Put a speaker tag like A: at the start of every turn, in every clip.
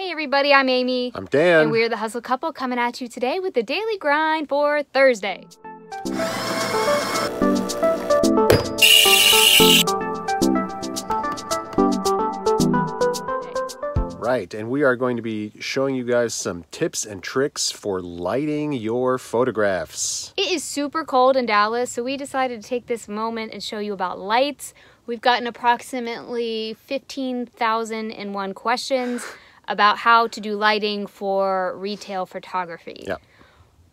A: Hey everybody, I'm Amy.
B: I'm Dan.
A: And we're the Hustle Couple coming at you today with the daily grind for Thursday.
B: Right, and we are going to be showing you guys some tips and tricks for lighting your photographs.
A: It is super cold in Dallas, so we decided to take this moment and show you about lights. We've gotten approximately 15,001 questions about how to do lighting for retail photography.
B: Yeah.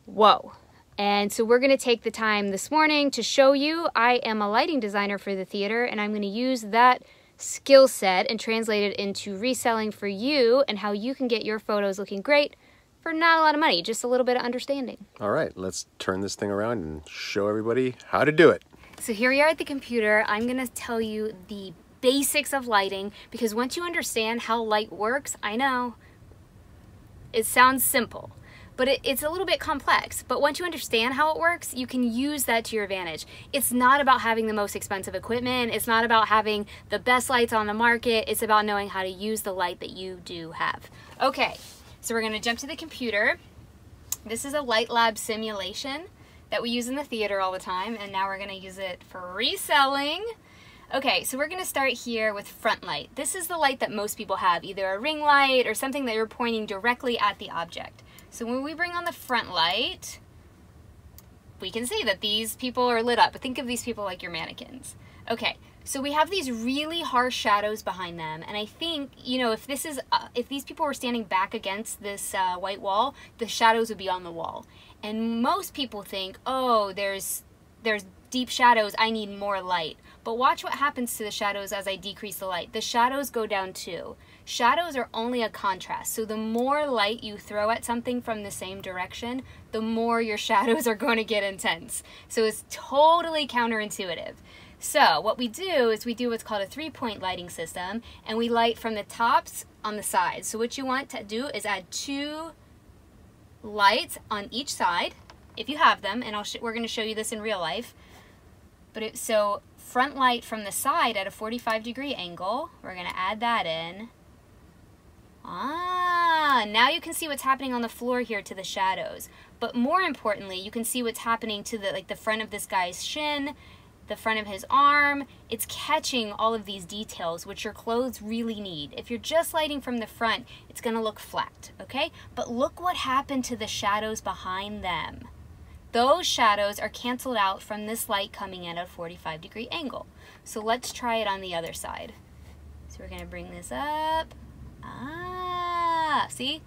A: Whoa. And so we're going to take the time this morning to show you. I am a lighting designer for the theater, and I'm going to use that skill set and translate it into reselling for you and how you can get your photos looking great for not a lot of money, just a little bit of understanding.
B: All right, let's turn this thing around and show everybody how to do it.
A: So here we are at the computer. I'm going to tell you the basics of lighting because once you understand how light works, I know it sounds simple, but it, it's a little bit complex. But once you understand how it works, you can use that to your advantage. It's not about having the most expensive equipment. It's not about having the best lights on the market. It's about knowing how to use the light that you do have. Okay, so we're gonna jump to the computer. This is a Light Lab simulation that we use in the theater all the time, and now we're gonna use it for reselling. Okay, so we're gonna start here with front light. This is the light that most people have, either a ring light or something that you're pointing directly at the object. So when we bring on the front light, we can see that these people are lit up. But think of these people like your mannequins. Okay, so we have these really harsh shadows behind them, and I think you know if this is uh, if these people were standing back against this uh, white wall, the shadows would be on the wall. And most people think, oh, there's there's deep shadows. I need more light. But watch what happens to the shadows as I decrease the light. The shadows go down too. Shadows are only a contrast. So the more light you throw at something from the same direction, the more your shadows are going to get intense. So it's totally counterintuitive. So what we do is we do what's called a three-point lighting system, and we light from the tops on the sides. So what you want to do is add two lights on each side, if you have them, and I'll we're going to show you this in real life. But it, so front light from the side at a 45 degree angle, we're going to add that in. Ah, now you can see what's happening on the floor here to the shadows. But more importantly, you can see what's happening to the like the front of this guy's shin the front of his arm. It's catching all of these details, which your clothes really need. If you're just lighting from the front, it's gonna look flat, okay? But look what happened to the shadows behind them. Those shadows are canceled out from this light coming in at a 45 degree angle. So let's try it on the other side. So we're gonna bring this up. Ah, see?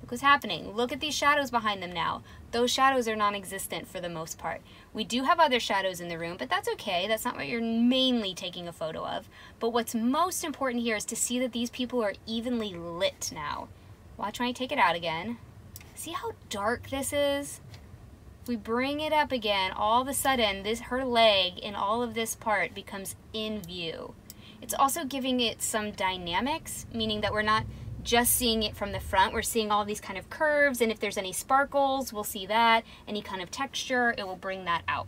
A: Look what's happening. Look at these shadows behind them now. Those shadows are non-existent for the most part. We do have other shadows in the room, but that's okay. That's not what you're mainly taking a photo of. But what's most important here is to see that these people are evenly lit now. Watch when I take it out again. See how dark this is? We bring it up again, all of a sudden, this her leg and all of this part becomes in view. It's also giving it some dynamics, meaning that we're not just seeing it from the front, we're seeing all these kind of curves, and if there's any sparkles, we'll see that. Any kind of texture, it will bring that out.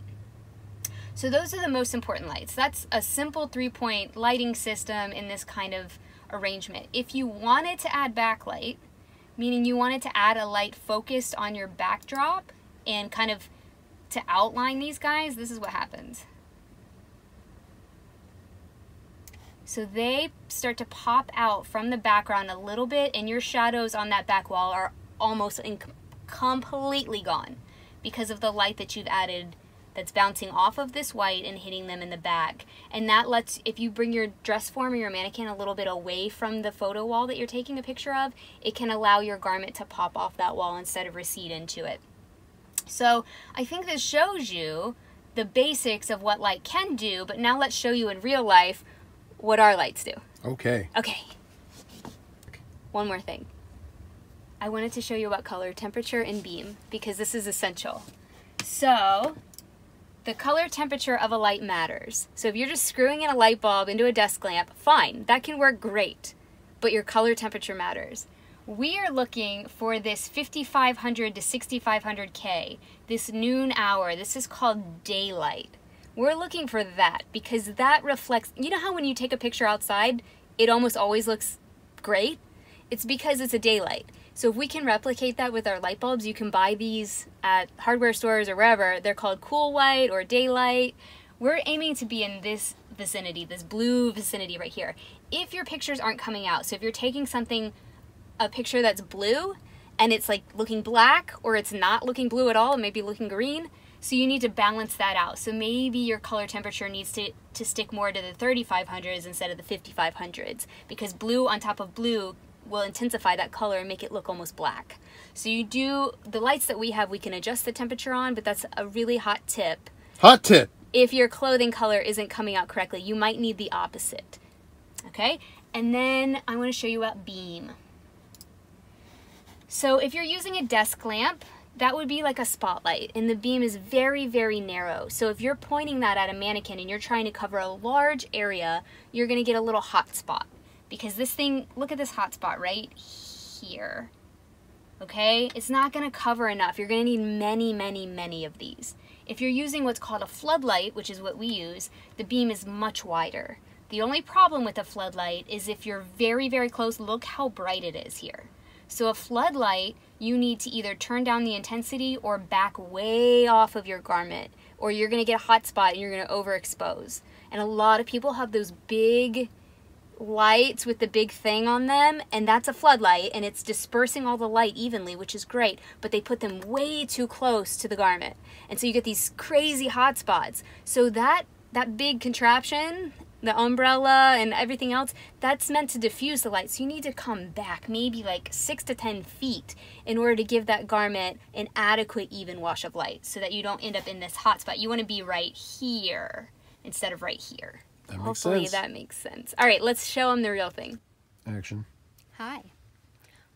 A: So those are the most important lights. That's a simple three-point lighting system in this kind of arrangement. If you wanted to add backlight, meaning you wanted to add a light focused on your backdrop and kind of to outline these guys, this is what happens. So they start to pop out from the background a little bit and your shadows on that back wall are almost completely gone because of the light that you've added that's bouncing off of this white and hitting them in the back. And that lets, if you bring your dress form or your mannequin a little bit away from the photo wall that you're taking a picture of, it can allow your garment to pop off that wall instead of recede into it. So I think this shows you the basics of what light can do, but now let's show you in real life what our lights do.
B: Okay.
A: Okay. One more thing. I wanted to show you about color, temperature, and beam because this is essential. So, the color temperature of a light matters. So if you're just screwing in a light bulb into a desk lamp, fine, that can work great, but your color temperature matters. We are looking for this 5500 to 6500 K, this noon hour. This is called daylight. We're looking for that because that reflects, you know how when you take a picture outside, it almost always looks great? It's because it's a daylight. So if we can replicate that with our light bulbs, you can buy these at hardware stores or wherever. They're called cool white or daylight. We're aiming to be in this vicinity, this blue vicinity right here. If your pictures aren't coming out, so if you're taking something, a picture that's blue, and it's like looking black or it's not looking blue at all, it may be looking green, so you need to balance that out. So maybe your color temperature needs to, to stick more to the 3500s instead of the 5500s because blue on top of blue will intensify that color and make it look almost black. So you do, the lights that we have, we can adjust the temperature on, but that's a really hot tip.
B: Hot tip.
A: If your clothing color isn't coming out correctly, you might need the opposite. Okay? And then I want to show you about beam. So if you're using a desk lamp, that would be like a spotlight and the beam is very very narrow. So if you're pointing that at a mannequin and you're trying to cover a large area you're going to get a little hot spot. Because this thing look at this hot spot right here okay? It's not going to cover enough. You're going to need many many many of these. If you're using what's called a floodlight which is what we use the beam is much wider. The only problem with a floodlight is if you're very very close look how bright it is here so a floodlight, you need to either turn down the intensity or back way off of your garment or you're going to get a hot spot and you're going to overexpose. And a lot of people have those big lights with the big thing on them and that's a floodlight and it's dispersing all the light evenly which is great but they put them way too close to the garment and so you get these crazy hot spots so that that big contraption the umbrella and everything else, that's meant to diffuse the light. So you need to come back maybe like six to 10 feet in order to give that garment an adequate even wash of light so that you don't end up in this hot spot. You want to be right here instead of right here.
B: That makes
A: Hopefully
B: sense.
A: that makes sense. All right, let's show them the real thing.
B: Action.
A: Hi.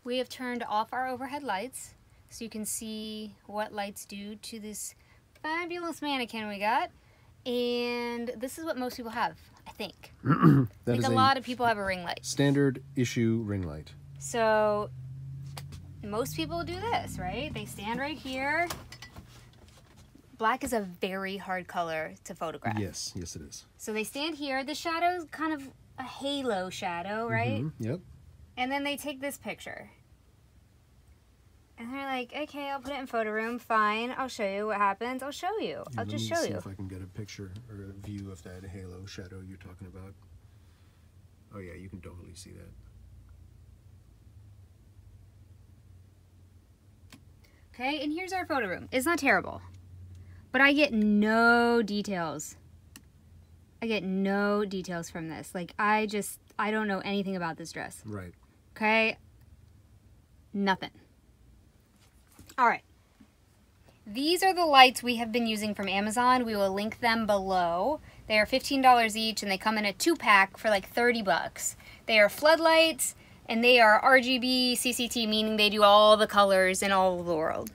A: We have turned off our overhead lights so you can see what lights do to this fabulous mannequin we got. And this is what most people have, I think. I
B: That
A: think
B: is
A: a
B: a
A: lot of people have a ring light.
B: standard issue ring light.
A: So most people do this, right? They stand right here. Black is a very hard color to photograph.
B: Yes, yes it is.
A: So they stand here. The shadow is kind of a halo shadow, right?
B: Mhm, Yep.
A: And then they take this picture. And they're like, okay, I'll put it in photo room. Fine. I'll show you what happens. I'll show you. I'll just show
B: see
A: you.
B: if I can get a picture or a view of that halo shadow you're talking about. Oh yeah, you can totally see that.
A: Okay, and here's our photo room. It's not terrible, but I get no details. I get no details from this. Like, I just, I don't know anything about this dress.
B: Right.
A: Okay? Nothing. All right. These are the lights we have been using from Amazon. We will link them below. They are $15 each and they come in a two pack for like 30 bucks. They are floodlights and they are RGB CCT, meaning they do all the colors in all of the world.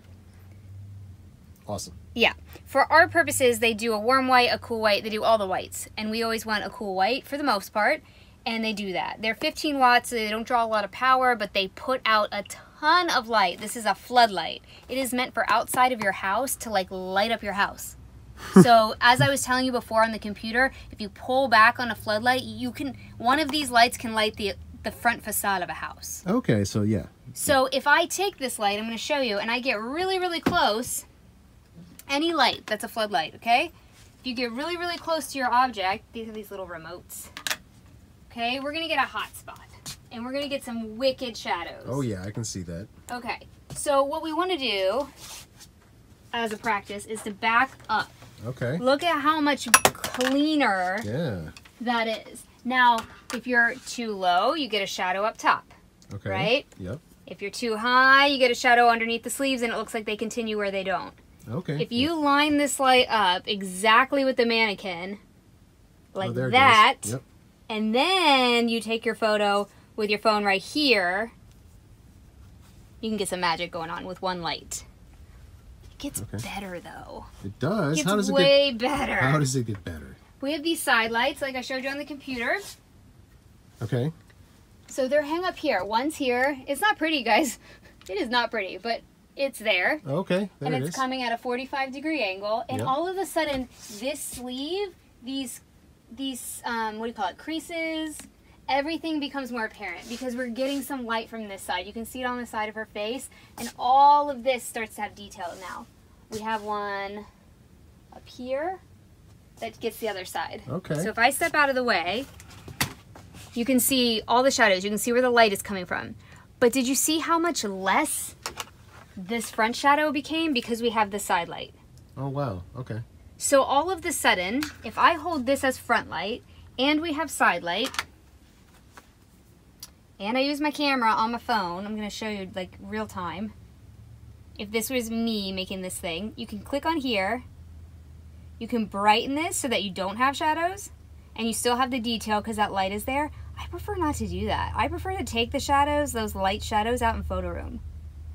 B: Awesome.
A: Yeah. For our purposes, they do a warm white, a cool white, they do all the whites. And we always want a cool white for the most part. And they do that. They're 15 watts, so they don't draw a lot of power, but they put out a ton of light. This is a floodlight. It is meant for outside of your house to like light up your house. so as I was telling you before on the computer, if you pull back on a floodlight, you can one of these lights can light the the front facade of a house.
B: Okay, so yeah.
A: So if I take this light, I'm going to show you, and I get really, really close, any light that's a floodlight, okay? If you get really, really close to your object, these are these little remotes, okay? We're going to get a hot spot, and we're going to get some wicked shadows.
B: Oh yeah, I can see that.
A: Okay, so what we want to do as a practice is to back up.
B: Okay.
A: Look at how much cleaner
B: Yeah.
A: that is. Now, if you're too low, you get a shadow up top.
B: Okay.
A: Right?
B: Yep.
A: If you're too high, you get a shadow underneath the sleeves and it looks like they continue where they don't.
B: Okay.
A: If you line this light up exactly with the mannequin,
B: oh, like oh,
A: that.
B: Yep.
A: and then you take your photo with your phone right here, you can get some magic going on with one light. It gets
B: Okay.
A: better though.
B: It does.
A: It
B: how does it
A: way
B: get?
A: better.
B: How does it get better?
A: we have these side lights like I showed you on the computer.
B: Okay.
A: So they're hang up here. One's here. It's not pretty, guys. It is not pretty, but it's there.
B: Okay. There
A: and
B: it
A: it's coming at a 45 degree angle and
B: Yep.
A: all of a sudden this sleeve these these um, what do you call it creases everything becomes more apparent because we're getting some light from this side. You can see it on the side of her face, and all of this starts to have detail now. We have one up here that gets the other side.
B: Okay.
A: So if I step out of the way, you can see all the shadows. You can see where the light is coming from. But did you see how much less this front shadow became because we have the side light?
B: Oh wow. Okay.
A: So all of the sudden, if I hold this as front light and we have side light, and I use my camera on my phone, I'm going to show you like real time. If this was me making this thing, you can click on here. You can brighten this so that you don't have shadows and you still have the detail because that light is there. I prefer not to do that. I prefer to take the shadows, those light shadows out in photo room.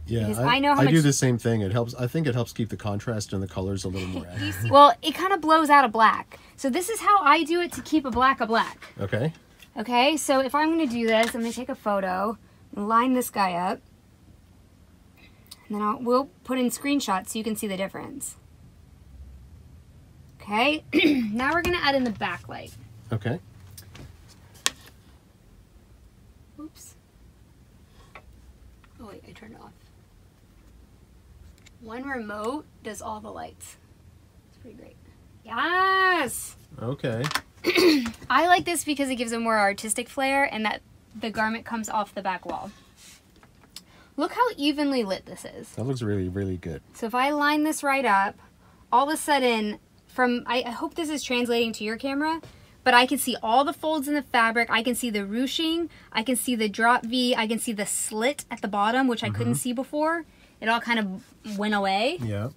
B: Yeah,
A: Because
B: I,
A: I know how
B: I do the same thing. It helps. I think it helps keep the contrast and the colors a little more.
A: Well, it kind of blows out a black. So this is how I do it to keep a black a black.
B: Okay.
A: Okay, so if I'm gonna do this, I'm gonna take a photo, line this guy up, and then I'll, we'll put in screenshots so you can see the difference. Okay, now we're gonna add in the backlight.
B: Okay.
A: Oops. Oh wait, I turned it off. One remote does all the lights. It's pretty great. Yes!
B: Okay.
A: I like this because it gives a more artistic flair and that the garment comes off the back wall. Look how evenly lit this is.
B: That looks really, really good.
A: So if I line this right up, all of a sudden, from I, I hope this is translating to your camera, but I can see all the folds in the fabric. I can see the ruching. I can see the drop V. I can see the slit at the bottom, which I couldn't mm-hmm. see before. It all kind of went away.
B: Yeah.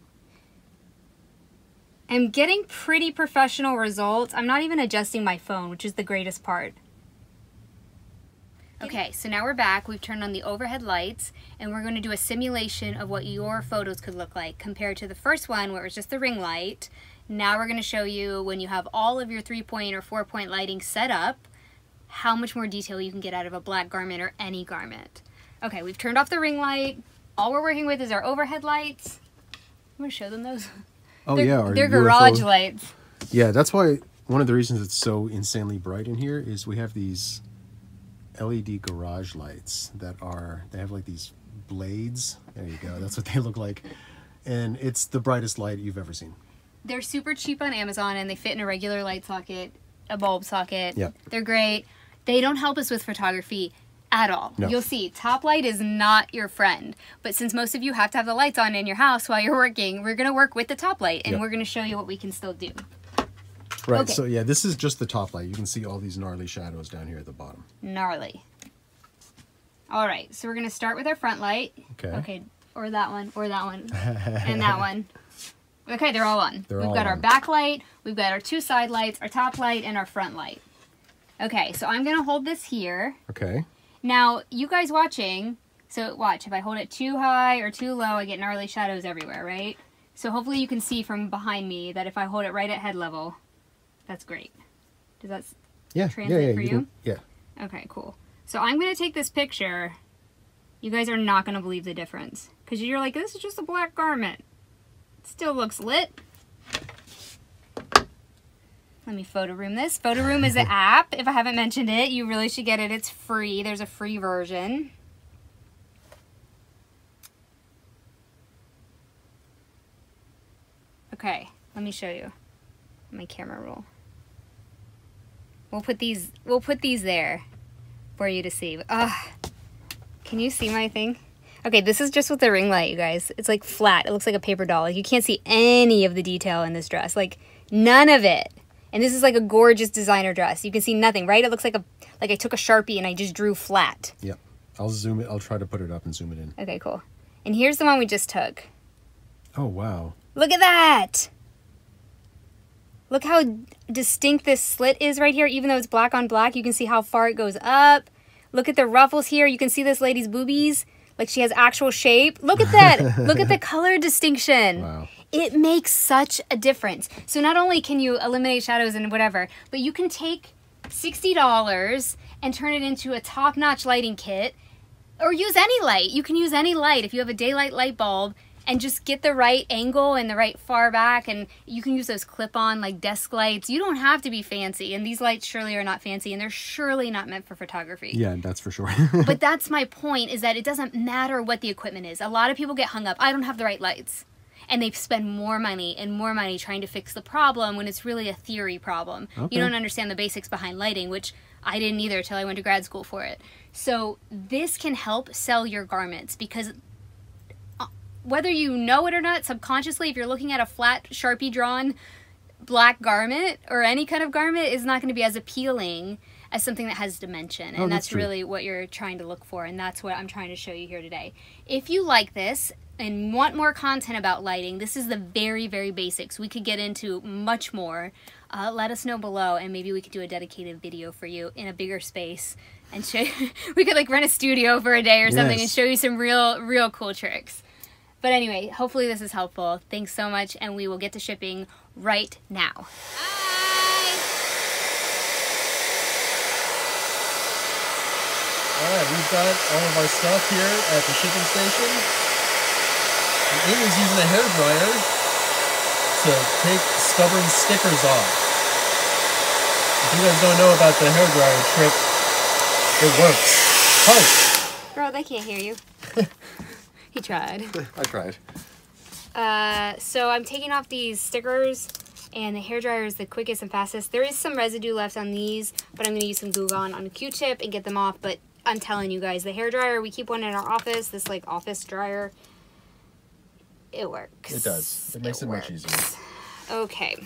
A: I'm getting pretty professional results. I'm not even adjusting my phone, which is the greatest part. Okay, so now we're back. We've turned on the overhead lights and we're going to do a simulation of what your photos could look like compared to the first one where it was just the ring light. Now we're going to show you when you have all of your three point or four point lighting set up, how much more detail you can get out of a black garment or any garment. Okay, we've turned off the ring light. All we're working with is our overhead lights. I'm going to show them those.
B: Oh
A: they're,
B: yeah. our
A: they're garage
B: UFO
A: lights.
B: Yeah, that's why one of the reasons it's so insanely bright in here is we have these LED garage lights that are they have like these blades. There you go. That's what they look like. And it's the brightest light you've ever seen.
A: They're super cheap on Amazon and they fit in a regular light socket, a bulb socket.
B: Yep.
A: They're great. They don't help us with photography at all.
B: No.
A: You'll see, top light is not your friend. But since most of you have to have the lights on in your house while you're working, we're going to work with the top light and
B: Yep.
A: we're going to show you what we can still do.
B: Right.
A: Okay.
B: So yeah, this is just the top light. You can see all these gnarly shadows down here at the bottom.
A: Gnarly. All right, so we're going to start with our front light.
B: Okay.
A: Okay, or that one, or that one, and that one. Okay, they're all on.
B: They're
A: we've
B: all
A: got our
B: on.
A: back light, we've got our two side lights, our top light, and our front light. Okay, so I'm gonna hold this here.
B: Okay.
A: Now, you guys watching, so watch, if I hold it too high or too low, I get gnarly shadows everywhere, right? So hopefully you can see from behind me that if I hold it right at head level, that's great. Does that,
B: Yeah.
A: Translate
B: yeah, yeah,
A: for
B: you
A: you?
B: yeah.
A: okay, cool. So I'm gonna take this picture. You guys are not gonna believe the difference. Because you're like, this is just a black garment. It still looks lit. Let me photo room this. Photo room is an app. If I haven't mentioned it, you really should get it. It's free. There's a free version. Okay, let me show you my camera roll. We'll put these we'll put these there for you to see. Ugh. Can you see my thing? Okay, this is just with the ring light, you guys. It's like flat. It looks like a paper doll. Like you can't see any of the detail in this dress. Like none of it. And this is like a gorgeous designer dress. You can see nothing, right? It looks like a like I took a Sharpie and I just drew flat.
B: Yep. I'll zoom it. I'll try to put it up and zoom it in.
A: Okay, cool. And here's the one we just took.
B: Oh wow.
A: Look at that! Look how distinct this slit is right here. Even though it's black on black, you can see how far it goes up. Look at the ruffles here. You can see this lady's boobies. Like she has actual shape. Look at that. Look at the color distinction.
B: Wow.
A: It makes such a difference. So not only can you eliminate shadows and whatever, but you can take $60 and turn it into a top-notch lighting kit or use any light. You can use any light. If you have a daylight light bulb, and just get the right angle and the right far back and you can use those clip-on like desk lights you don't have to be fancy and these lights surely are not fancy and they're surely not meant for photography
B: Yeah, that's for sure.
A: but that's my point is that it doesn't matter what the equipment is a lot of people get hung up i don't have the right lights and they spend more money and more money trying to fix the problem when it's really a theory problem.
B: Okay.
A: you don't understand the basics behind lighting which i didn't either till i went to grad school for it. So this can help sell your garments because uh, whether you know it or not subconsciously if you're looking at a flat sharpie drawn black garment or any kind of garment is not going to be as appealing as something that has dimension. And
B: Oh, that's
A: that's really what you're trying to look for and that's what i'm trying to show you here today. If you like this and want more content about lighting this is the very very basics we could get into much more uh, let us know below and maybe we could do a dedicated video for you in a bigger space and show we could like rent a studio for a day or something and show you some real real cool tricks but anyway, hopefully this is helpful. Thanks so much, and we will get to shipping right now.
B: All right, we've got all of our stuff here at the shipping station. And Amy's using a hair dryer to take stubborn stickers off. If you guys don't know about the hair dryer trick, it works. Hush!
A: Bro, they can't hear you. he tried.
B: I tried.
A: Uh, so I'm taking off these stickers, and the hairdryer is the quickest and fastest. There is some residue left on these, but I'm going to use some Goo Gone on a Q-tip and get them off. But I'm telling you guys, the hairdryer, we keep one in our office, this like office dryer. It works.
B: It does. It makes it much easier.
A: Okay.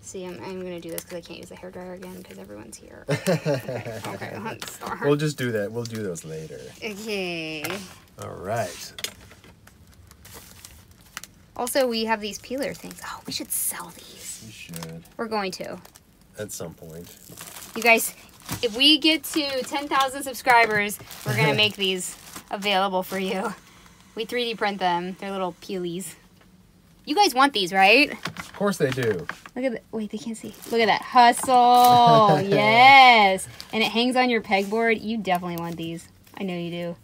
A: See, I'm, I'm going to do this because I can't use the hairdryer again because everyone's here. okay, okay, let's start.
B: We'll just do that. We'll do those later.
A: Okay.
B: All right.
A: Also, we have these peeler things. Oh, we should sell these.
B: We should
A: We're going to.
B: at some point.
A: You guys, if we get to 10,000 subscribers, we're going to make these available for you. We 3D print them. They're little peelies. You guys want these, right?
B: Of course they do.
A: Look at that. Wait, they can't see. Look at that. Hustle. yes. And it hangs on your pegboard. You definitely want these. I know you do.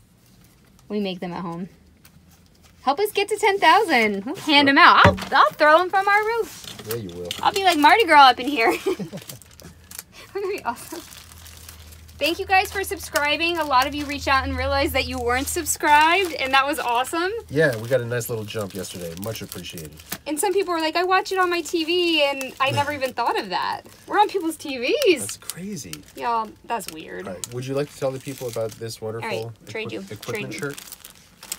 A: We make them at home. Help us get to 10,000. We'll hand them out. I'll, I'll throw them from our roof.
B: Yeah, you will.
A: I'll be like Mardi Gras up in here. We're gonna be awesome. Thank you guys for subscribing. A lot of you reached out and realized that you weren't subscribed, and that was awesome.
B: Yeah, we got a nice little jump yesterday. Much appreciated.
A: And some people were like, I watch it on my TV, and I never even thought of that. We're on people's TVs.
B: That's crazy.
A: Y'all, that's weird.
B: All right, would you like to tell the people about this wonderful
A: right, trade you,
B: equipment
A: trade
B: shirt?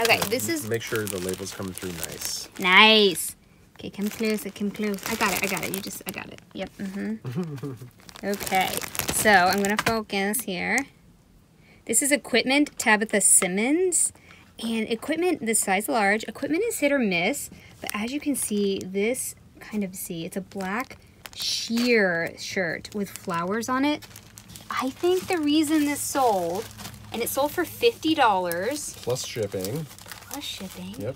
A: Okay, this is
B: Make sure the label's coming through nice.
A: nice. Okay, come closer, come close. I got it, I got it. You just, I got it. Yep, mm-hmm. okay, so I'm gonna focus here. This is equipment Tabitha Simmons. And equipment, the size large, equipment is hit or miss. But as you can see, this kind of see, it's a black sheer shirt with flowers on it. I think the reason this sold, and it sold for $50
B: Plus shipping.
A: plus shipping.
B: Yep.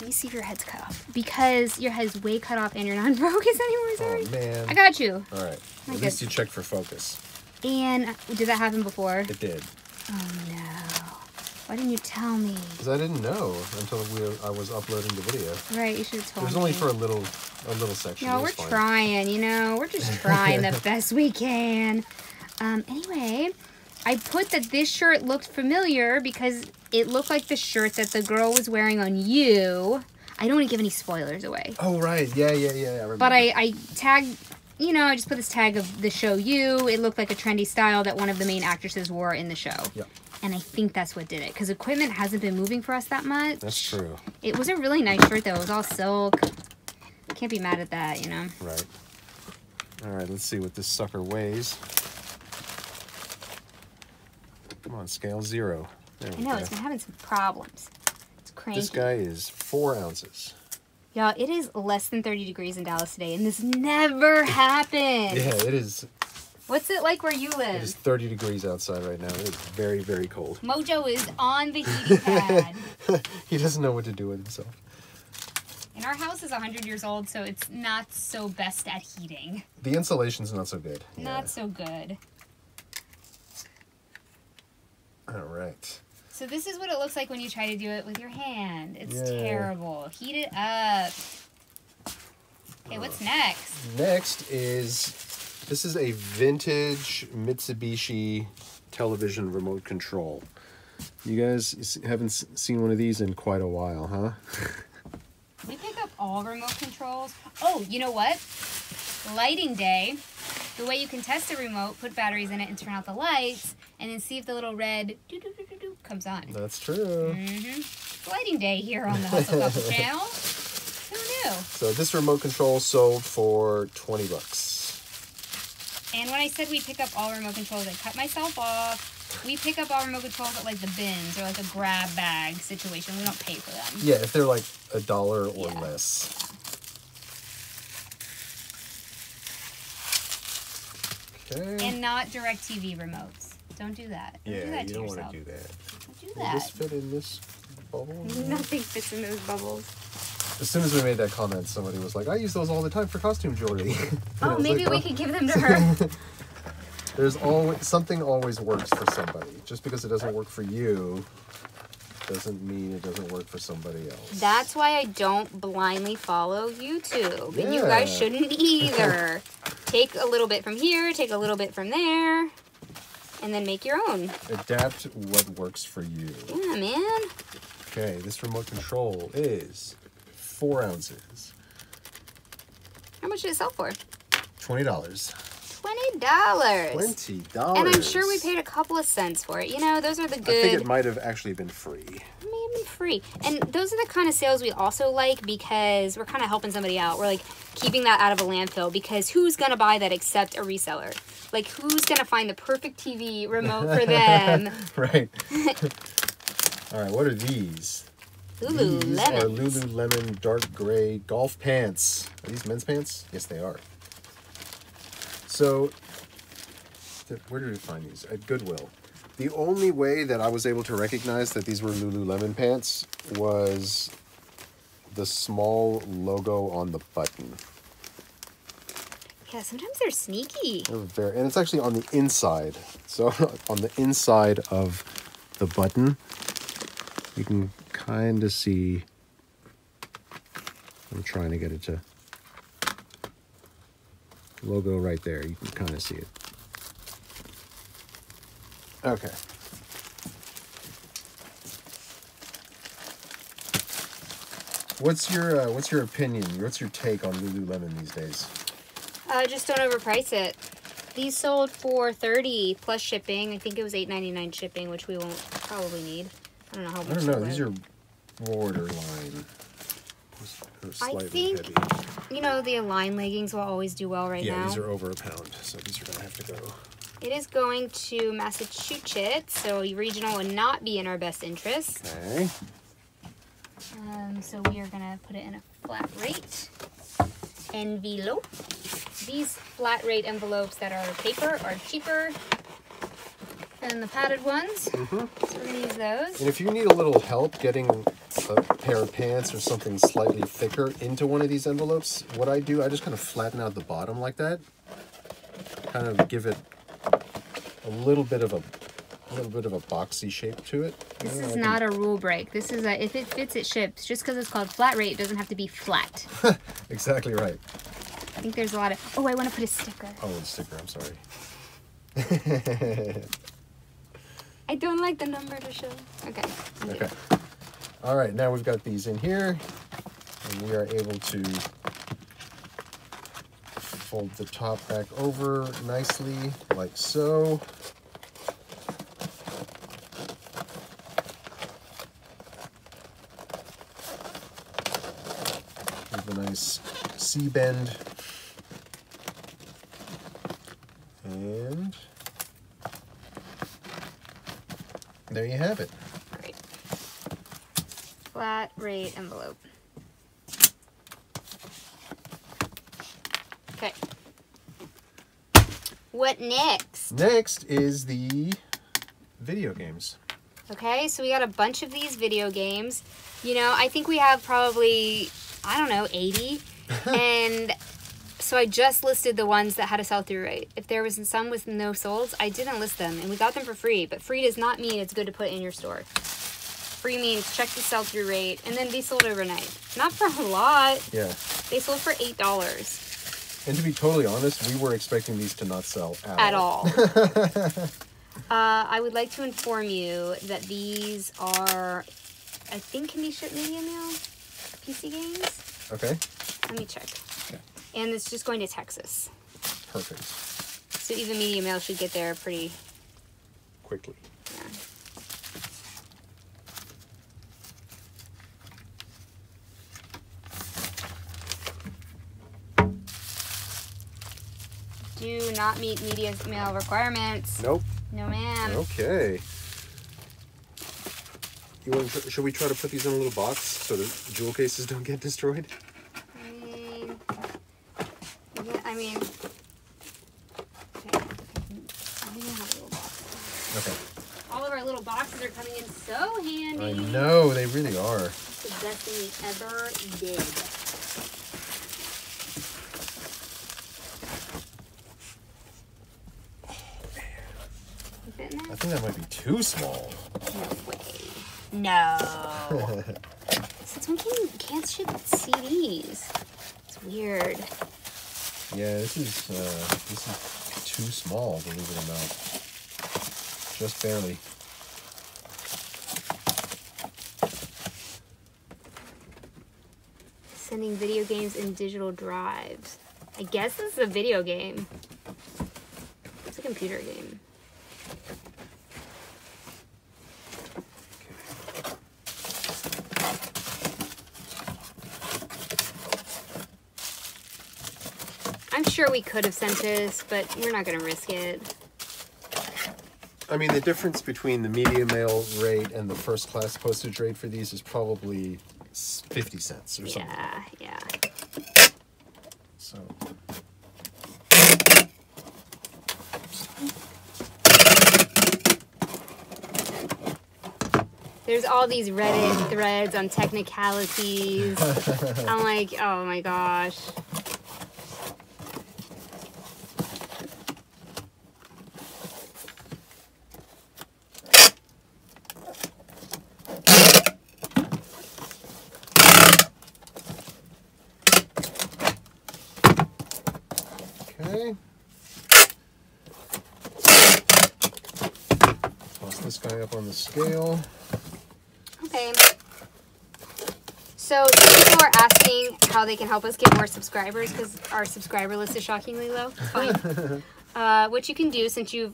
A: Let me see if your head's cut off. Because your head's way cut off and you're not focused anymore, sorry.
B: Oh man.
A: I got you.
B: All right.
A: I
B: At least you checked for focus.
A: And did that happen before?
B: It did.
A: Oh no. Why didn't you tell me?
B: Because I didn't know until we I was uploading the video.
A: Right, you should have
B: It
A: told
B: was
A: me.
B: only for a little a little section.
A: No, we're
B: fine.
A: trying, you know. We're just trying the best we can. Um, anyway, I put that this shirt looked familiar because it looked like the shirt that the girl was wearing on you. I don't want to give any spoilers away.
B: Oh right. Yeah, yeah, yeah. I remember.
A: But I, I tagged, you know, I just put this tag of the show you. It looked like a trendy style that one of the main actresses wore in the show.
B: Yep.
A: And I think that's what did it. Because equipment hasn't been moving for us that much.
B: That's true.
A: It was a really nice shirt, though. It was all silk. Can't be mad at that, you know?
B: Right. All right. Let's see what this sucker weighs. Come on, scale zero. There
A: I know,
B: go.
A: it's been having some problems. It's cranky.
B: This guy is four ounces.
A: Y'all, it is less than 30 degrees in Dallas today, and this never happens.
B: Yeah, it is.
A: What's it like where you live?
B: It is 30 degrees outside right now. It is very, very cold.
A: Mojo is on the heating pad.
B: he doesn't know what to do with himself.
A: and our house is 100 years old, so it's not so best at heating.
B: The insulation's not so good.
A: Not so good.
B: All right.
A: So this is what it looks like when you try to do it with your hand. It's
B: Yeah.
A: terrible. Heat it up. Okay, what's next?
B: Next is this is a vintage Mitsubishi television remote control. You guys haven't seen one of these in quite a while, huh?
A: We pick up all remote controls. Oh, you know what? Lighting day. The way you can test a remote, put batteries in it and turn out the lights, and then see if the little red doo doo doo doo doo comes on.
B: That's true.
A: Mm-hmm. Lighting day here on the Hustle Couple channel. Who knew?
B: So this remote control sold for 20 bucks.
A: And when I said we pick up all remote controls, I cut myself off. We pick up all remote controls at like the bins or like a grab bag situation. We don't pay for them.
B: Yeah, if they're like a dollar or
A: Yeah.
B: less. Okay.
A: And not DirecTV remotes. Don't do that. Don't do
B: yeah,
A: that
B: you
A: to
B: don't want to do that.
A: Don't do
B: Will
A: that.
B: this fit in this bubble?
A: Nothing fits in those bubbles.
B: As soon as we made that comment, somebody was like, "I use those all the time for costume jewelry."
A: Oh, maybe
B: like,
A: we
B: "Oh."
A: could give them to her.
B: There's always something always works for somebody. Just because it doesn't work for you doesn't mean it doesn't work for somebody else.
A: That's why I don't blindly follow YouTube. And you guys shouldn't either. take a little bit from here, take a little bit from there, and then make your own.
B: Adapt what works for you.
A: Yeah, man.
B: Okay, this remote control is four ounces,
A: How much did it sell for?
B: twenty dollars.
A: Twenty dollars.
B: Twenty dollars.
A: And I'm sure we paid a couple of cents for it. You know, those are the good.
B: I think it might have actually been free.
A: It may have been free. And those are the kind of sales we also like because we're kind of helping somebody out. We're like keeping that out of a landfill because who's going to buy that except a reseller? Like, who's going to find the perfect TV remote for them?
B: right. All right. What are these? These are
A: Lululemon.
B: Lululemon dark gray golf pants. Are these men's pants? Yes, they are. So, where did we find these? At Goodwill. The only way that I was able to recognize that these were Lululemon pants was the small logo on the button.
A: Yeah, sometimes they're sneaky.
B: They're very, and it's actually on the inside. So on the inside of the button, you can kind of see. I'm trying to get it to logo right there. You can kind of see it. Okay. What's your uh, What's your opinion? What's your take on Lululemon these days?
A: Uh, just don't overprice it. These sold for 30 plus shipping. I think it was 8.99 shipping, which we won't probably need. I don't know how much.
B: I don't know. These are borderline. Slightly
A: think
B: heavy.
A: You know, the Align leggings will always do well right
B: Yeah,
A: now.
B: Yeah, these are over a pound, so these are gonna have to go.
A: It is going to Massachusetts, so regional would not be in our best interest.
B: Okay.
A: Um, so we are gonna put it in a flat rate envelope. These flat rate envelopes that are paper are cheaper than the padded ones.
B: Mm-hmm.
A: So we're gonna use those.
B: And if you need a little help getting a pair of pants or something slightly thicker into one of these envelopes, what I do, I just kind of flatten out the bottom like that. Kind of give it a little bit of a, a little bit of a boxy shape to it.
A: This is not a rule break. This is a if it fits, it ships. Just because it's called flat rate, it doesn't have to be flat.
B: exactly right.
A: I think there's a lot of. Oh, I want to put a sticker.
B: Oh, the sticker. I'm sorry.
A: I don't like the number to show. Okay.
B: Okay. All right, now we've got these in here, and we are able to fold the top back over nicely, like so. Give a nice C And there you have it.
A: Great. Flat rate envelope. Okay. What next?
B: Next is the video games.
A: Okay, so we got a bunch of these video games. You know, I think we have probably, I don't know, 80. and so I just listed the ones that had a sell through rate. If there was some with no solds, I didn't list them and we got them for free. But free does not mean it's good to put in your store. Free means check the sell through rate and then they sold overnight. Not for a lot.
B: Yeah.
A: They sold for eight dollars
B: And to be totally honest, we were expecting these to not sell at,
A: at all. uh, I would like to inform you that these are, I think, can be shipped media mail. PC games.
B: Okay.
A: Let me check. And it's just going to Texas.
B: Perfect.
A: So even media mail should get there pretty.
B: Quickly.
A: Yeah. Do not meet media mail requirements.
B: Nope.
A: No, ma'am.
B: Okay. You want? Should we try to put these in a little box so the jewel cases don't get destroyed?
A: I mean, yeah, I mean, okay, I have a little box.
B: Okay.
A: All of our little boxes are coming in so handy.
B: I know they really are.
A: It's the best thing we ever did. You fit in
B: I think that might be too small.
A: No way. No. Since when can can't ship CDs? It's weird.
B: Yeah, this is uh, this is too small, believe it or not. Just barely.
A: Sending video games in digital drives. I guess this is a video game. It's a computer game. Sure we could have sent this, but we're not gonna risk it.
B: I mean, the difference between the media mail rate and the first class postage rate for these is probably 50 cents or something.
A: Yeah, yeah.
B: So,
A: There's all these Reddit threads on technicalities. I'm like, oh my gosh.
B: okay. Toss this guy up on the scale.
A: Okay. So some people are asking how they can help us get more subscribers because our subscriber list is shockingly low. Fine. uh, what you can do since you've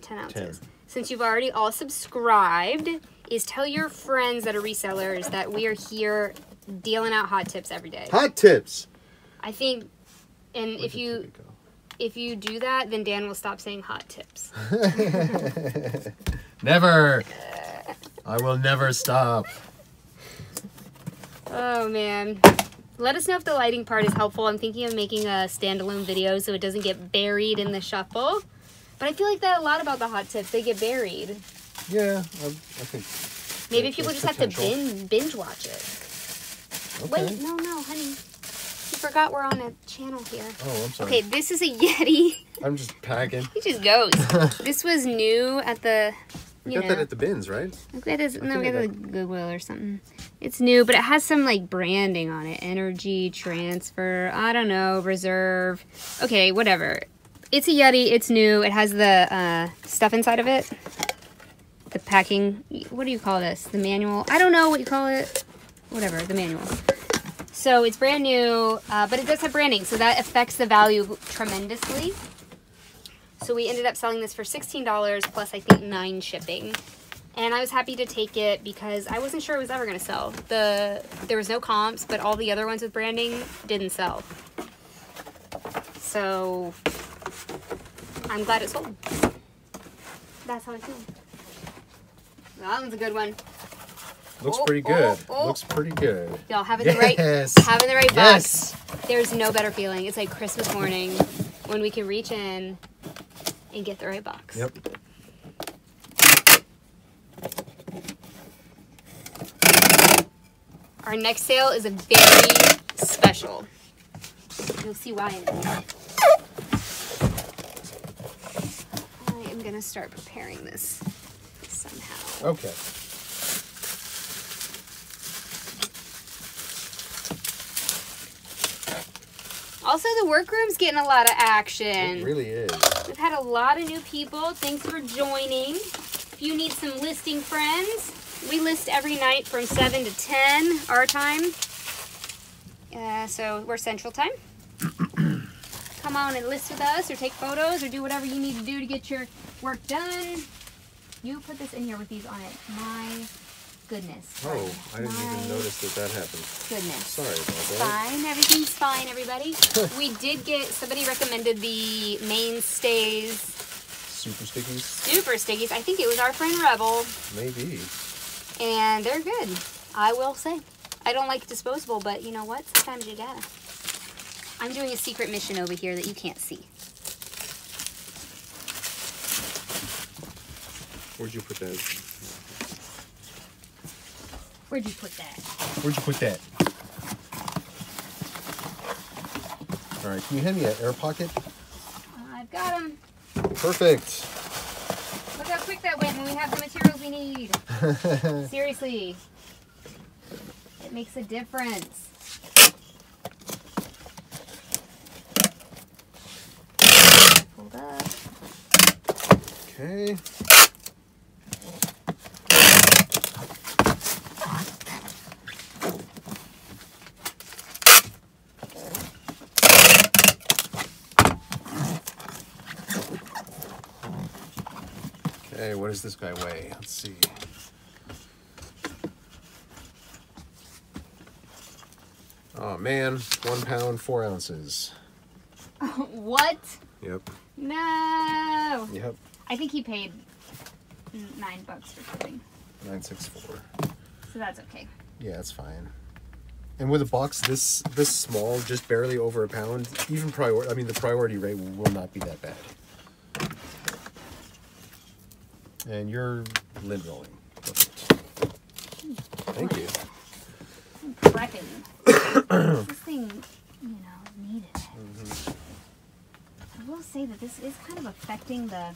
A: ten ounces,
B: Ten.
A: since you've already all subscribed, is tell your friends that are resellers that we are here dealing out hot tips every day.
B: Hot tips.
A: I think, and
B: Where
A: if you if you do that, then Dan will stop saying hot tips.
B: Never. I will never stop.
A: Oh man. Let us know if the lighting part is helpful. I'm thinking of making a standalone video so it doesn't get buried in the shuffle. But I feel like that a lot about the hot tips. They get buried.
B: Yeah, I, I think.
A: Maybe people just have to binge, binge watch it.
B: Okay.
A: Wait, no, no, honey. You forgot we're on a channel here.
B: Oh, I'm sorry.
A: Okay, this is a Yeti.
B: I'm just packing.
A: He just goes. this was new at the.
B: We
A: You
B: got
A: know.
B: that at the bins, right?
A: That is no, we got the
B: got-
A: Goodwill or something. It's new, but it has some like branding on it. Energy transfer. I don't know. Reserve. Okay, whatever. It's a Yeti. It's new. It has the uh, stuff inside of it. The packing. What do you call this? The manual. I don't know what you call it. Whatever. The manual. So it's brand new, uh, but it does have branding, so that affects the value tremendously. So we ended up selling this for $16 plus I think 9 shipping. And I was happy to take it because I wasn't sure it was ever going to sell. The there was no comps, but all the other ones with branding didn't sell. So I'm glad it sold. That's how I feel. That one's a good one.
B: Looks
A: Oh,
B: pretty
A: oh,
B: good.
A: oh.
B: Looks pretty good.
A: Y'all having the right
B: Yes.
A: having the right
B: Yes.
A: box. There's no better feeling. It's like Christmas morning when we can reach in and get the right box.
B: Yep.
A: Our next sale is a very special. You'll see why in a minute. I am gonna start preparing this somehow.
B: Okay.
A: Also, the workroom's getting a lot of action.
B: It really is.
A: We've had a lot of new people. Thanks for joining. If you need some listing friends, we list every night from 7 to 10 our time. Uh, so we're Central Time. Come on and list with us or take photos or do whatever you need to do to get your work done. You put this in here with these on it. My goodness.
B: Oh, I didn't
A: My
B: even notice that that happened.
A: Goodness.
B: Sorry about that.
A: Fine, everything's fine, everybody. we did get somebody recommended the mainstays
B: Super stickies?
A: super stickies. I think it was our friend Rebel,
B: Maybe.
A: and they're good. I will say. I don't like disposable, but you know what? Sometimes you gotta. I'm doing a secret mission over here that you can't see.
B: Where'd you put that?
A: Where'd you put that?
B: Where'd you put that? All right, can you hand me an air pocket?
A: I've got them.
B: Perfect.
A: Look how quick that went when we have the materials we need. Seriously. It makes a difference. Hold up.
B: Okay. Okay, what does this guy weigh? Let's see. Oh man, one pound, four ounces.
A: what?
B: Yep,
A: No.
B: yep,
A: I think he paid nine bucks for shipping,
B: nine six four.
A: so that's okay.
B: Yeah, it's fine. And with a box this this small, just barely over a pound, even priority. I mean the priority rate will not be that bad. And you're lid rolling. Perfect. Thank you.
A: I'm prepping. this thing, you know, needed it. Mm-hmm. I will say that this is kind of affecting the.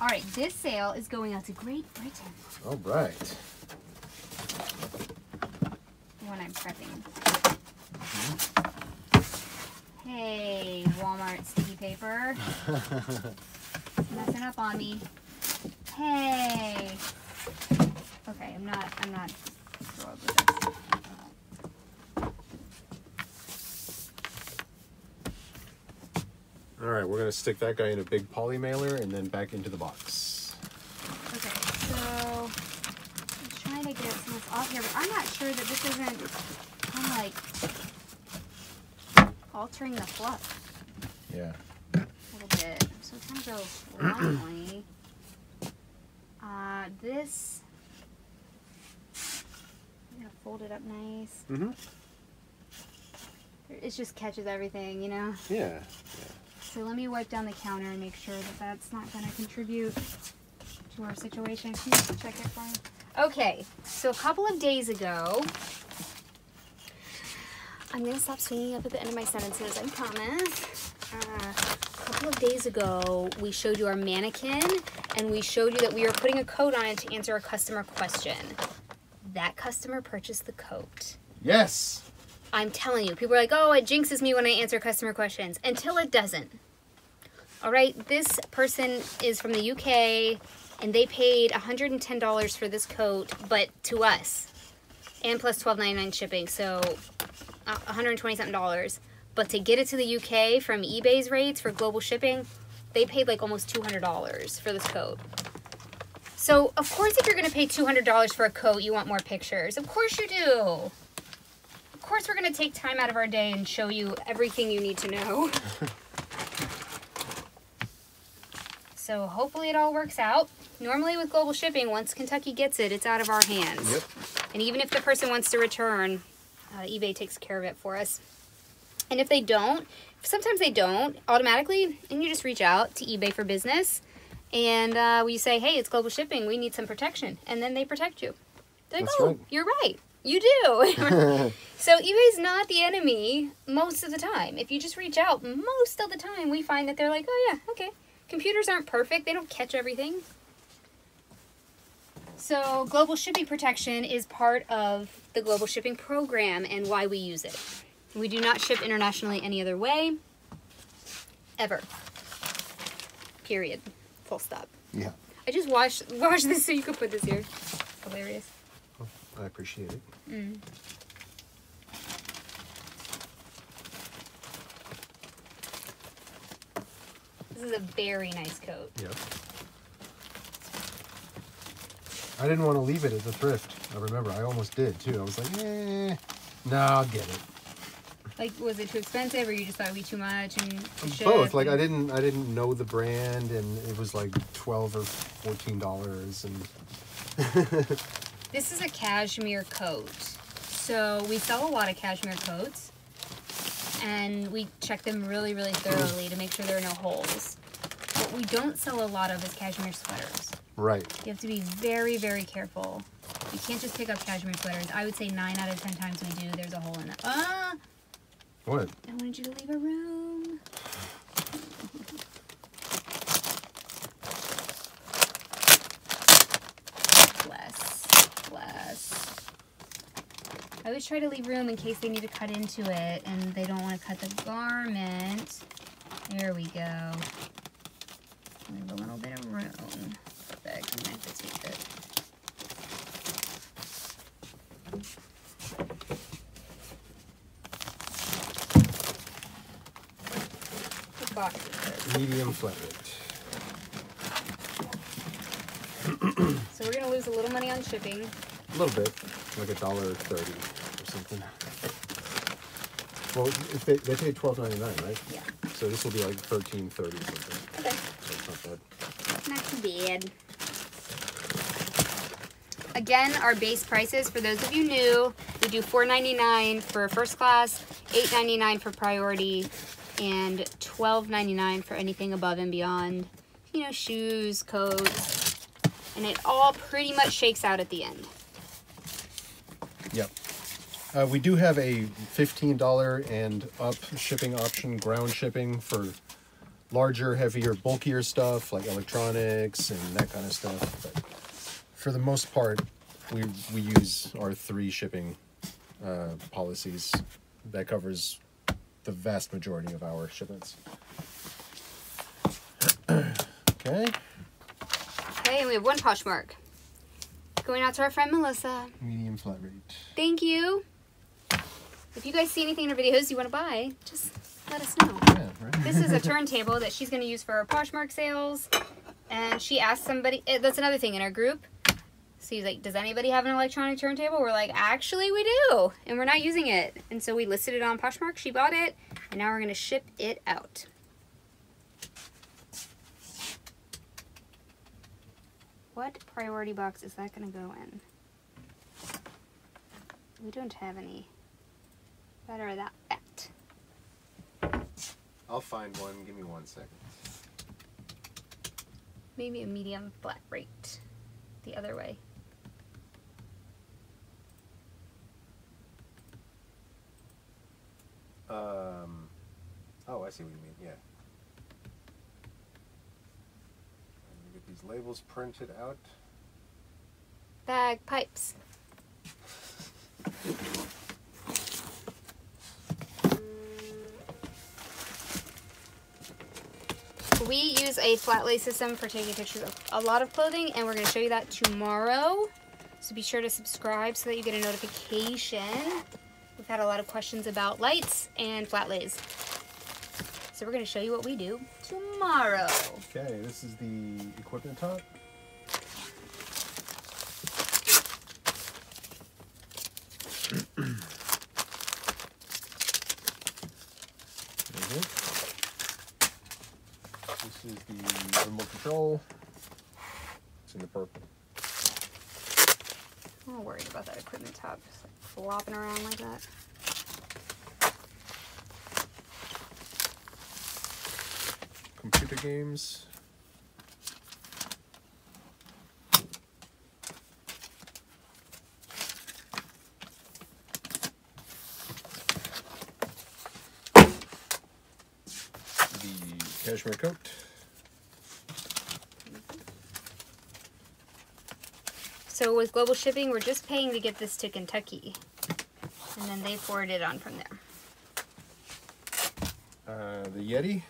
A: All right, this sale is going out to Great Britain
B: All right.
A: when I'm prepping. Hey, Walmart sticky paper. Messing up on me. Hey. Okay, I'm not. I'm not. thrilled with this.
B: All right, we're gonna stick that guy in a big poly mailer and then back into the box.
A: Okay, so I'm trying to get some of this off here, but I'm not sure that this isn't kind of like altering the fluff
B: Yeah.
A: a little bit. So it's gonna go lightly. Uh, this. I'm gonna fold it up nice.
B: Mm-hmm.
A: It just catches everything, you know.
B: Yeah.
A: So let me wipe down the counter and make sure that that's not going to contribute to our situation. Can you check it for me? Okay, so a couple of days ago, I'm going to stop swinging up at the end of my sentences, I promise. Uh, a couple of days ago, we showed you our mannequin and we showed you that we were putting a coat on it to answer a customer question. That customer purchased the coat.
B: Yes.
A: I'm telling you, people are like, oh, it jinxes me when I answer customer questions until it doesn't. All right, this person is from the UK and they paid $110 for this coat, but to us, and plus $12.99 shipping, so uh, 120 something dollars. But to get it to the UK from eBay's rates for global shipping, they paid like almost $200 for this coat. So, of course, if you're going to pay $200 for a coat, you want more pictures. Of course you do of course we're going to take time out of our day and show you everything you need to know. so hopefully it all works out. Normally with global shipping, once Kentucky gets it, it's out of our hands.
B: Yep.
A: And even if the person wants to return, uh, eBay takes care of it for us. And if they don't, sometimes they don't automatically, and you just reach out to eBay for business, and uh, we say, "Hey, it's global shipping. We need some protection," and then they protect you. They're like,
B: That's
A: oh,
B: right.
A: you're right. You do. so eBay's not the enemy most of the time. If you just reach out, most of the time we find that they're like, oh yeah, okay. Computers aren't perfect. They don't catch everything. So global shipping protection is part of the global shipping program and why we use it. We do not ship internationally any other way. Ever. Period. Full stop.
B: Yeah,
A: I just washed washed this so you could put this here. Hilarious.
B: I appreciate it.
A: This is a very nice coat.
B: Yep. I didn't want to leave it at the thrift. I remember I almost did too. I was like, eh, no, I'll get it.
A: Like, was it too expensive, or you just thought be too much and
B: Both. Like I didn't, I didn't know the brand, and it was like twelve or fourteen dollars, and
A: This is a cashmere coat. So we sell a lot of cashmere coats, and we check them really, really thoroughly to make sure there are no holes. What we don't sell a lot of is cashmere sweaters.
B: right.
A: You have to be very, very careful. You can't just pick up cashmere sweaters. I would say nine out of ten times we do, there's a hole in it. Ah!
B: What?
A: I wanted you to leave a room. Bless. Bless. I always try to leave room in case they need to cut into it and they don't want to cut the garment. There we go. Leave a little bit of room. Perfect. I have to take it. What box is this?
B: Medium flat rate.
A: So we're gonna lose a little money on shipping.
B: A little bit, like a dollar thirty or something. Well, if they they paid twelve ninety nine, right?
A: Yeah.
B: So this will be like thirteen thirty something.
A: Okay.
B: So it's not bad.
A: Not too bad. Again, our base prices for those of you new, we do $4.99 for first class, $8.99 for priority, and $12.99 for anything above and beyond. You know, shoes, coats, and it all pretty much shakes out at the end.
B: Yep. Uh, we do have a fifteen dollar and up shipping option, ground shipping for larger, heavier, bulkier stuff like electronics and that kind of stuff. But for the most part, we we use our three shipping uh, policies. That covers the vast majority of our shipments. okay.
A: Okay, and we have one Poshmark. Going out to our friend Melissa.
B: Medium flat rate.
A: Thank you. If you guys see anything in our videos you want to buy, just let us know.
B: Yeah, right.
A: This is a turntable that she's going to use for her Poshmark sales. And she asked somebody, eh, that's another thing in our group. So he's like, does anybody have an electronic turntable? We're like, actually, we do. And we're not using it. And so we listed it on Poshmark. She bought it. And now we're going to ship it out. What priority box is that going to go in? We don't have any are that fat.
B: I'll find one. Give me one second.
A: Maybe a medium flat rate the other way.
B: Um, oh, I see what you mean. Yeah. Get these labels printed out.
A: Bagpipes. We use a flat lay system for taking pictures of a lot of clothing, and we're going to show you that tomorrow. So be sure to subscribe so that you get a notification. We've had a lot of questions about lights and flat lays. So we're going to show you what we do tomorrow.
B: Okay, this is the equipment top. This is the remote control. It's in the purple
A: worried about that equipment tab just like flopping around like that.
B: Computer games. The cashmere coat.
A: So with global shipping, we're just paying to get this to Kentucky. And then they forward it on from there.
B: Uh, the Yeti.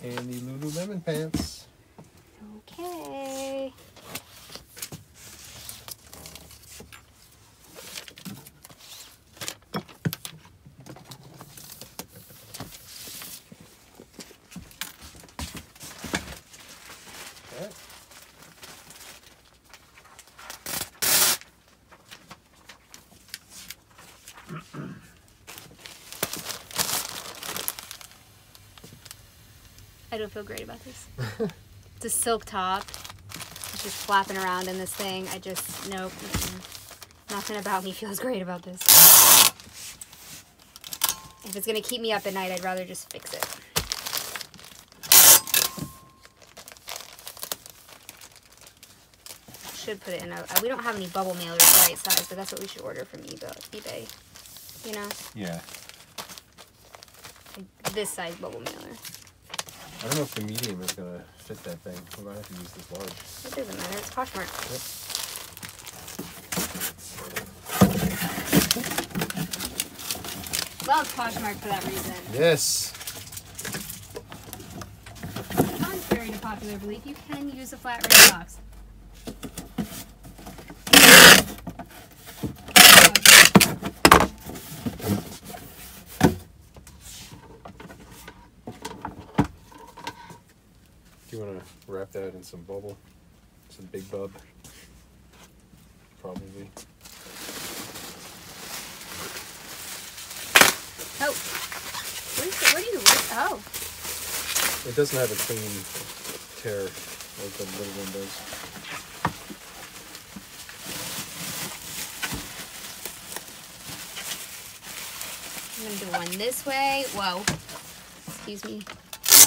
B: And the Lululemon pants.
A: Okay.
B: Okay.
A: I don't feel great about this. it's a silk top. It's just flapping around in this thing. I just, nope. Nothing about me feels great about this. If it's gonna keep me up at night, I'd rather just fix it. Should put it in a. Uh, we don't have any bubble mailers the right size, but that's what we should order from eBay. eBay. You know,
B: Yeah.
A: this size bubble mailer.
B: I don't know if the medium is gonna fit that thing. We might have to use this large.
A: It doesn't matter. It's Poshmark. Love Poshmark for that reason.
B: Yes.
A: Contrary to popular belief, you can use a flat rate box.
B: Do you want to wrap that in some bubble? Some big bub? Probably.
A: Oh, where, is it? where do you look? Oh,
B: It doesn't have a clean tear like the little one does.
A: I'm gonna do one this way. Whoa, excuse me.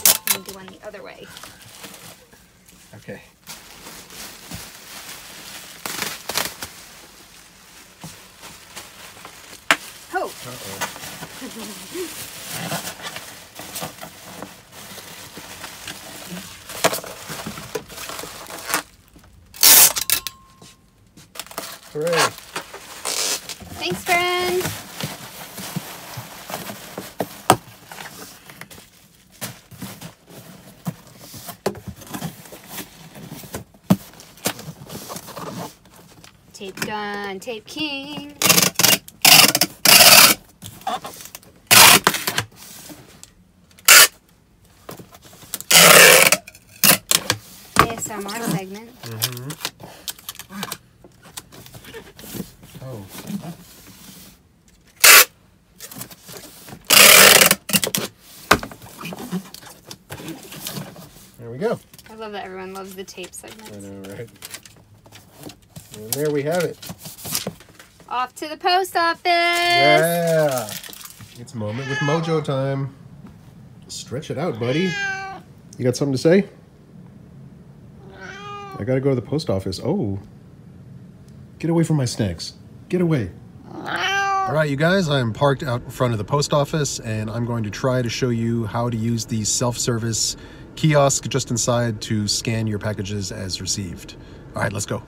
A: I'm gonna do one the other way.
B: Okay.
A: Oh,
B: Uh-oh. Hooray!
A: thanks, friend. Tape gun, tape king. ASMR segment. Mhm.
B: Oh. There we go.
A: I love that everyone loves the tape
B: I
A: segment.
B: know, right? And there we have it.
A: Off to the post office.
B: Yeah. It's moment with Mojo time. Stretch it out, buddy. You got something to say? I gotta go to the post office. Oh. Get away from my snacks. Get away. All right, you guys, I'm parked out in front of the post office and I'm going to try to show you how to use the self-service kiosk just inside to scan your packages as received. All right, let's go.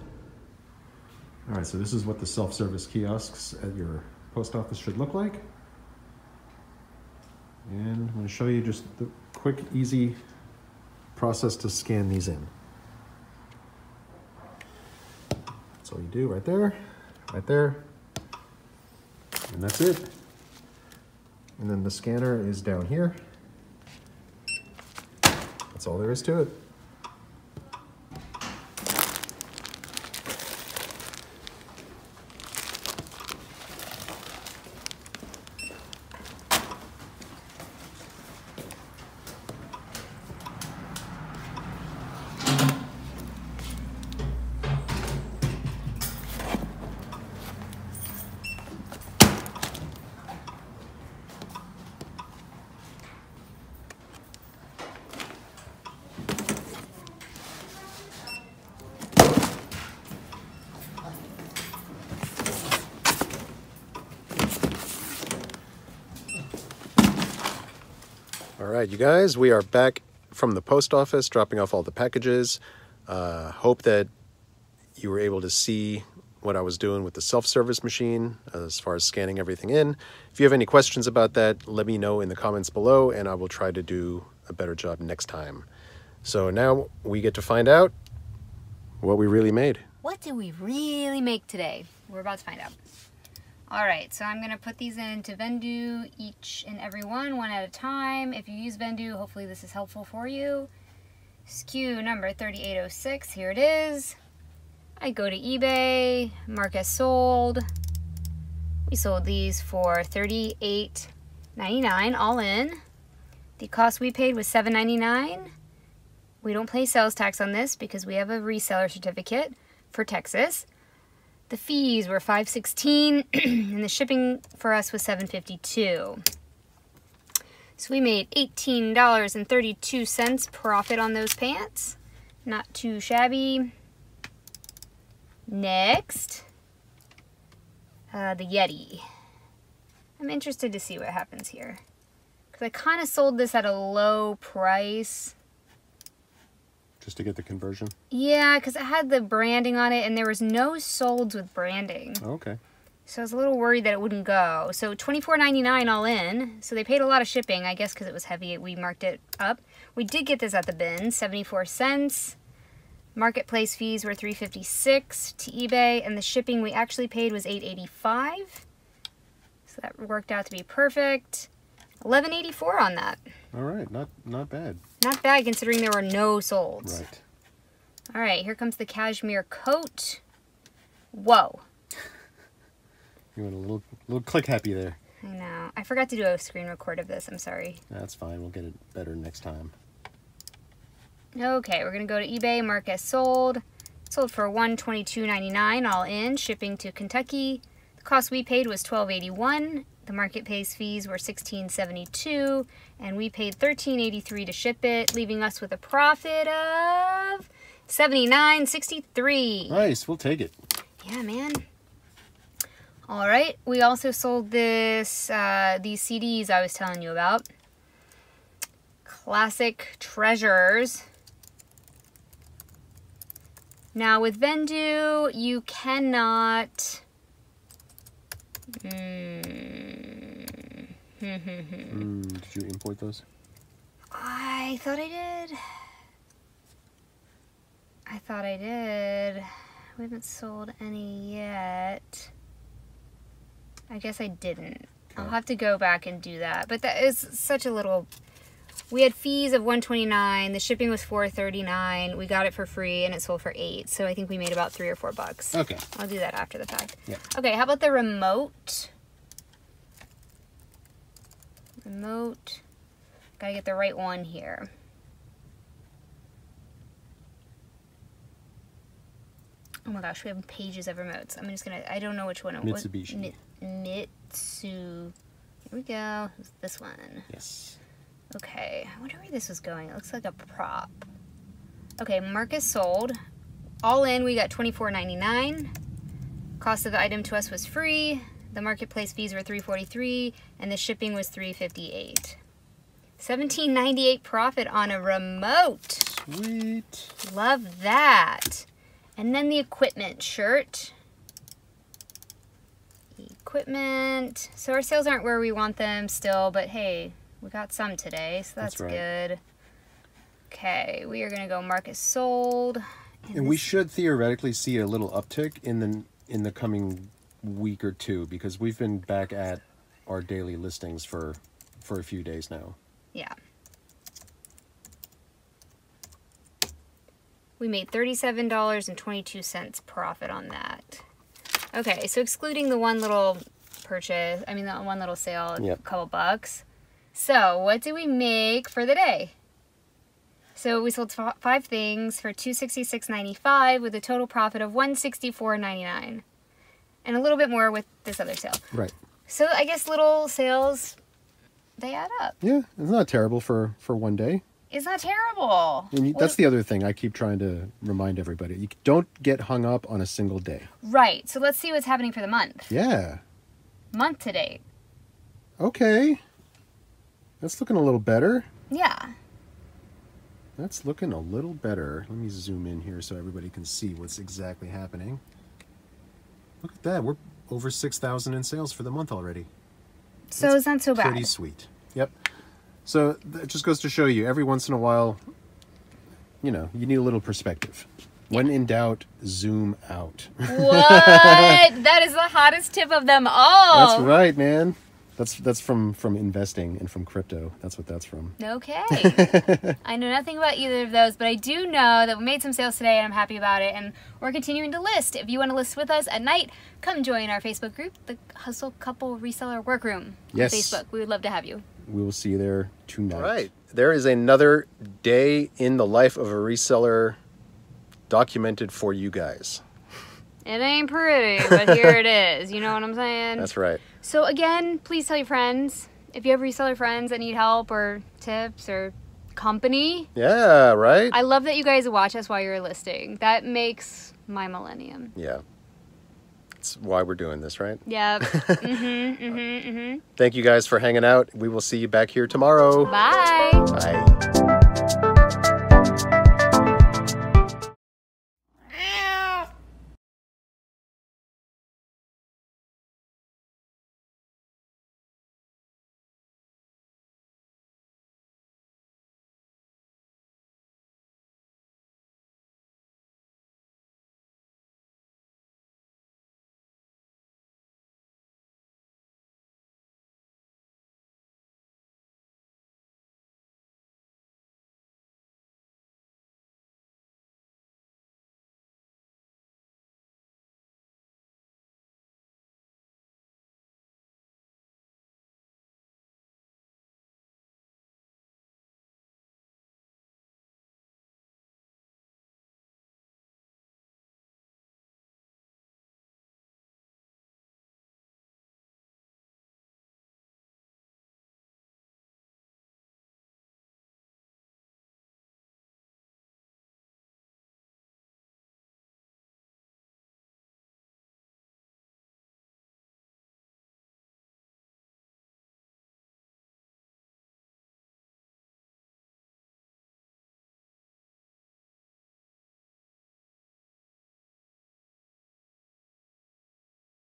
B: All right, so this is what the self-service kiosks at your post office should look like. And I'm going to show you just the quick, easy process to scan these in. That's all you do right there, right there, and that's it. And then the scanner is down here. That's all there is to it. Right, you guys, we are back from the post office dropping off all the packages. Uh, hope that you were able to see what I was doing with the self service machine as far as scanning everything in. If you have any questions about that, let me know in the comments below and I will try to do a better job next time. So now we get to find out what we really made.
A: What did we really make today? We're about to find out. All right, so I'm gonna put these into Vendoo, each and every one, one at a time. If you use Vendoo, hopefully this is helpful for you. SKU number 3806, here it is. I go to eBay, mark as sold. We sold these for $38.99 all in. The cost we paid was $7.99. We don't pay sales tax on this because we have a reseller certificate for Texas. The fees were 516 and the shipping for us was 752. So we made $18.32 profit on those pants. Not too shabby. Next, uh, the Yeti. I'm interested to see what happens here. Because I kind of sold this at a low price.
B: Just to get the conversion?
A: Yeah, because it had the branding on it and there was no solds with branding.
B: Oh, okay.
A: So I was a little worried that it wouldn't go. So $24.99 all in. So they paid a lot of shipping, I guess because it was heavy. We marked it up. We did get this at the bin, 74 cents. Marketplace fees were 356 to eBay, and the shipping we actually paid was 885. So that worked out to be perfect. 1184 on that.
B: All right, not not bad.
A: Not bad considering there were no solds.
B: Right.
A: All right, here comes the cashmere coat. Whoa.
B: You went a little little click happy there.
A: I know. I forgot to do a screen record of this. I'm sorry.
B: That's fine. We'll get it better next time.
A: Okay, we're gonna go to eBay, mark as sold. Sold for $122.99 all in, shipping to Kentucky. The cost we paid was $12.81. The marketplace fees were $16.72, and we paid $13.83 to ship it, leaving us with a profit of $79.63.
B: Nice, we'll take it.
A: Yeah, man. All right, we also sold this uh, these CDs I was telling you about. Classic Treasures. Now with Vendoo, you cannot. Mm.
B: Mm, did you import those?
A: I thought I did. I thought I did. We haven't sold any yet. I guess I didn't. I'll have to go back and do that. But that is such a little. We had fees of 129. The shipping was 439. We got it for free and it sold for eight. So I think we made about three or four bucks.
B: Okay.
A: I'll do that after the fact.
B: Yeah.
A: Okay, how about the remote? Remote. Gotta get the right one here. Oh my gosh, we have pages of remotes. I'm just gonna, I don't know which one. it was.
B: Mitsubishi.
A: Mi- Mitsu. Here we go. This one.
B: Yes.
A: Okay, I wonder where this was going. It looks like a prop. Okay, Marcus sold. All in, we got $24.99. Cost of the item to us was free. The marketplace fees were $3.43, and the shipping was $3.58. $17.98 profit on a remote.
B: Sweet.
A: Love that. And then the equipment shirt. Equipment. So our sales aren't where we want them still, but hey, we got some today, so that's,
B: That's right.
A: good. Okay, we are gonna go market sold.
B: And we should theoretically see a little uptick in the in the coming week or two because we've been back at our daily listings for for a few days now.
A: Yeah. We made $37.22 profit on that. Okay, so excluding the one little purchase, I mean, the one little sale,
B: Yep.
A: a couple bucks. So, what did we make for the day? So, we sold five things for $266.95 with a total profit of $164.99. And a little bit more with this other sale.
B: Right.
A: So, I guess little sales, they add up.
B: Yeah, it's not terrible for for one day.
A: It's not terrible.
B: And you,
A: What-
B: that's the other thing I keep trying to remind everybody. You don't get hung up on a single day.
A: Right. So let's see what's happening for the month.
B: Yeah.
A: Month to date.
B: Okay. That's looking a little better.
A: Yeah.
B: That's looking a little better. Let me zoom in here so everybody can see what's exactly happening. Look at that. We're over 6,000 in sales for the month already.
A: So
B: That's
A: it's not so bad.
B: Pretty sweet. Yep. So that just goes to show you every once in a while, you know, you need a little perspective. When in doubt, zoom out.
A: What? that is the hottest tip of them all.
B: That's right, man. That's that's from from investing and from crypto. That's what that's from.
A: Okay. I know nothing about either of those, but I do know that we made some sales today and I'm happy about it. And we're continuing to list. If you want to list with us at night, come join our Facebook group, the Hustle Couple Reseller Workroom
B: Yes.
A: on Facebook. We would love to have you.
B: We will see you there tonight. All right. There is another day in the life of a reseller documented for you guys.
A: It ain't pretty, but here it is. You know what I'm saying?
B: That's right.
A: So again, please tell your friends. If you have reseller friends that need help or tips or company,
B: Yeah, right?
A: I love that you guys watch us while you're listing. That makes my millennium.
B: yeah. That's why we're doing this, right?
A: Yep. mhm. Mhm. Mhm.
B: Thank you guys for hanging out. We will see you back here tomorrow.
A: Bye.
B: Bye.